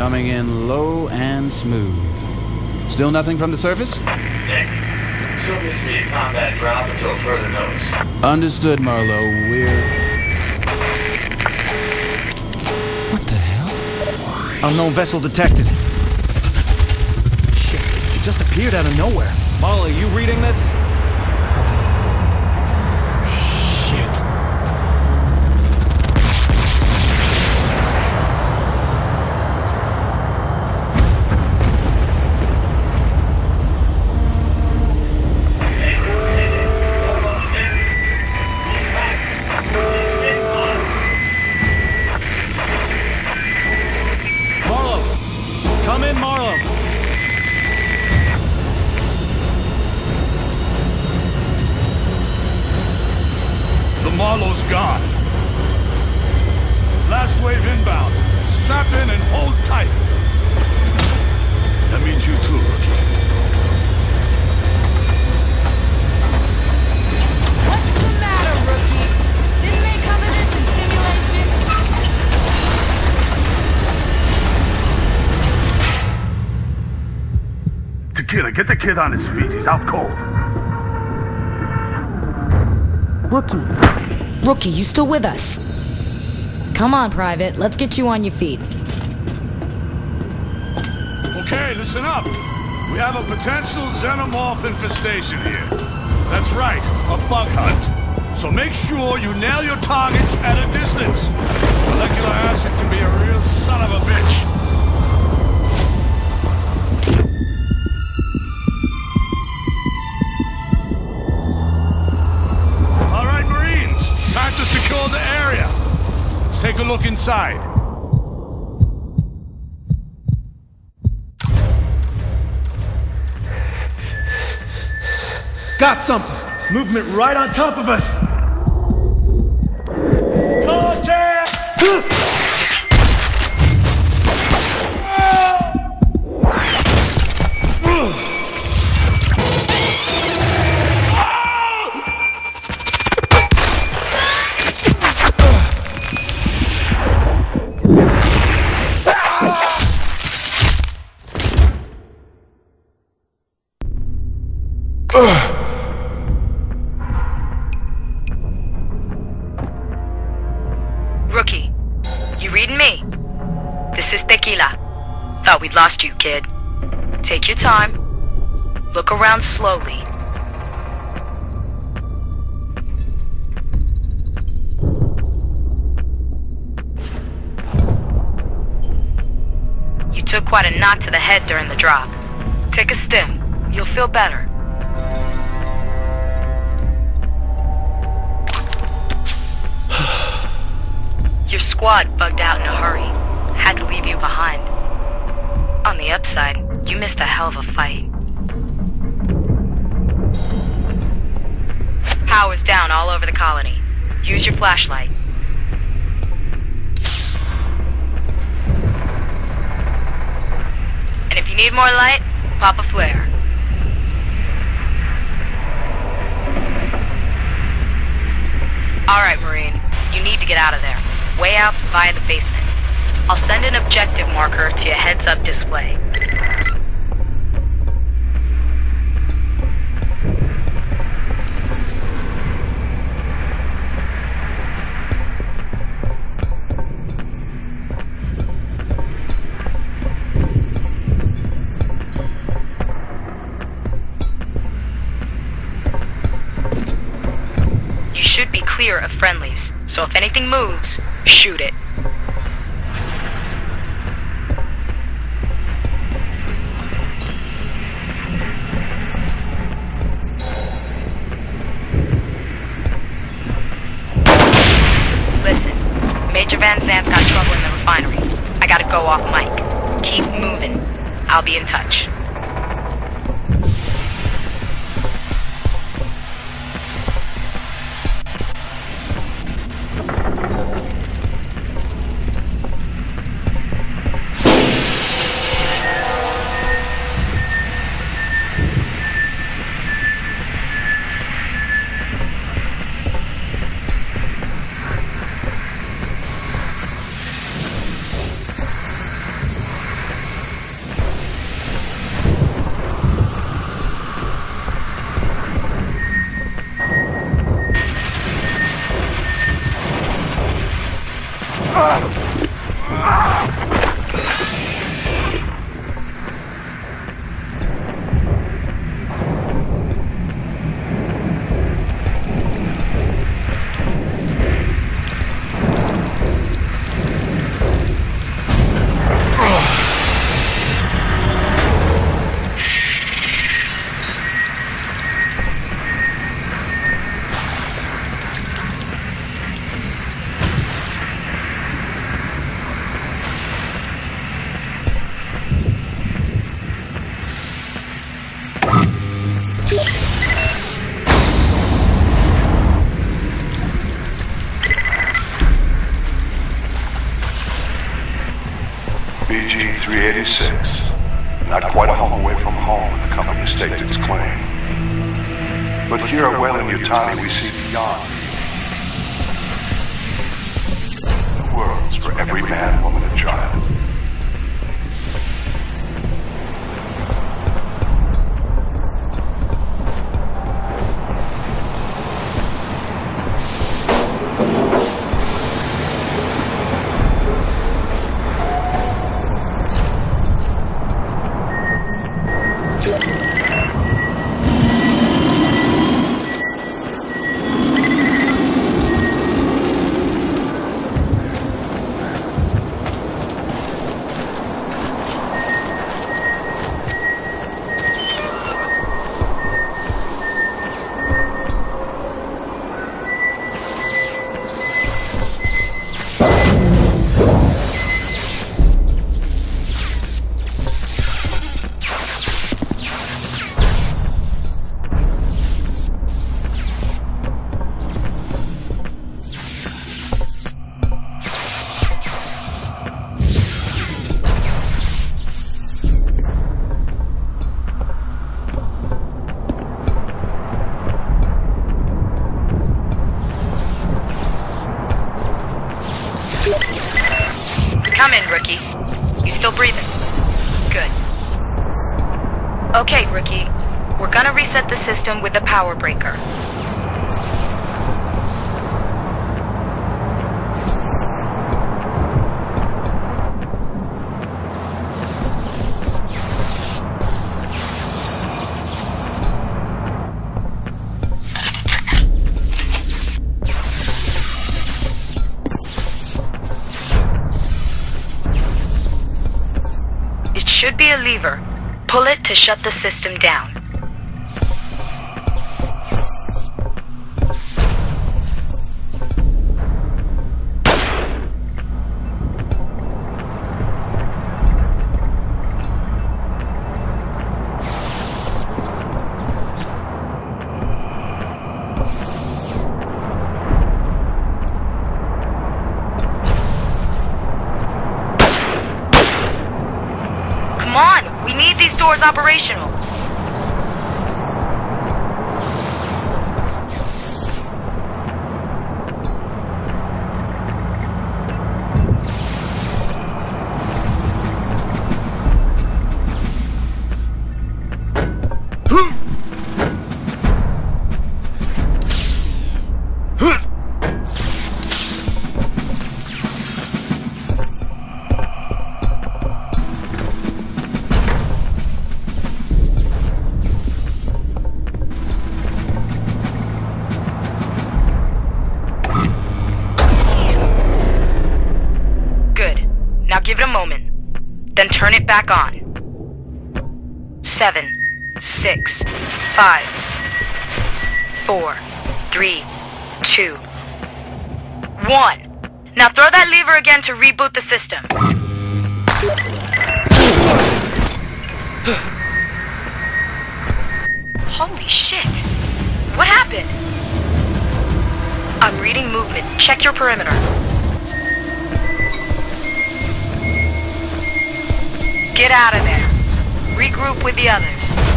Coming in low and smooth. Still nothing from the surface? Nick, show me three combat drop until further notice. Understood, Marlowe. We're... What the hell? Unknown vessel detected. Shit, it just appeared out of nowhere. Marlowe, you reading this? The Marlowe's. Last wave inbound. Strap in and hold tight. That means you too, Rookie. What's the matter, rookie? Didn't they cover this in simulation? Tequila, get the kid on his feet. He's out cold. Rookie. Rookie, you still with us? Come on, Private. Let's get you on your feet. Okay, listen up. We have a potential xenomorph infestation here. That's right, a bug hunt. So make sure you nail your targets at a distance. Molecular acid can be a real son of a bitch. Look inside. Got something! Movement right on top of us! Thought we'd lost you, kid. Take your time. Look around slowly. You took quite a knock to the head during the drop. Take a stim. You'll feel better. Your squad bugged out in a hurry. Had to leave you behind. On the upside, you missed a hell of a fight. Power's down all over the colony. Use your flashlight. And if you need more light, pop a flare. Alright, Marine. You need to get out of there. Way out's via the basement. I'll send an objective marker to your heads-up display. You should be clear of friendlies, so if anything moves, shoot it. Major Van Zandt's got trouble in the refinery. I gotta go off mic. Keep moving. I'll be in touch. BG 386. Not quite a home away from home, the company staked its claim. But here at Weyland-Yutani, we see beyond. The worlds for every man, woman, and child. Okay, rookie. We're gonna reset the system with the power breaker. It should be a lever. Pull it to shut the system down. Come on, these doors operational. Turn it back on. Seven, six, five, four, three, two, one. Now throw that lever again to reboot the system. Holy shit. What happened? I'm reading movement. Check your perimeter. Get out of there. Regroup with the others.